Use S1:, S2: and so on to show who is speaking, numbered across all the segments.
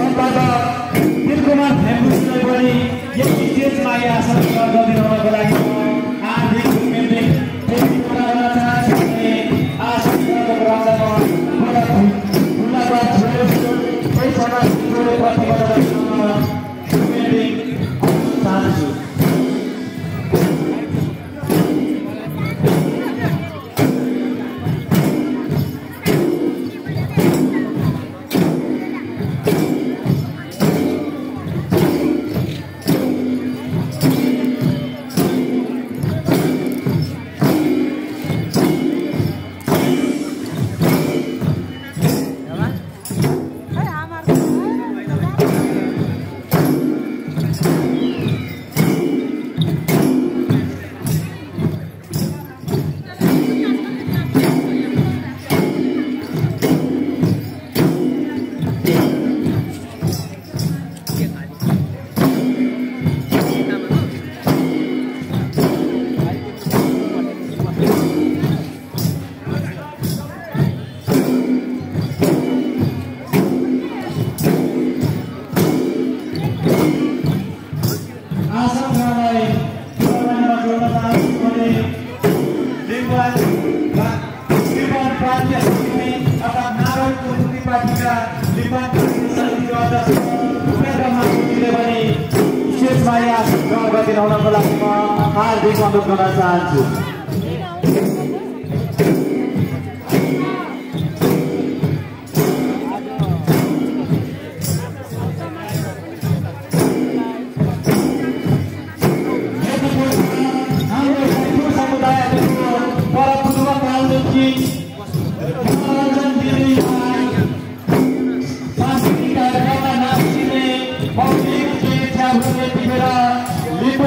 S1: सम्पादक दिलकुमार फ्यामिलीलाई पनि यस विशेष माया छ दिलाउनको लागि म हार्दिक अनुरोध गर्न चाहन्छु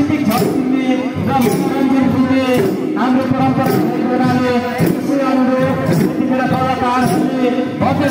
S1: सिपिङ झर र रञ्जन फुल्ने हाम्रो परम्परा हुनाले त्यसै अनुरूप यतिखेर कलाकारहरूले भव्य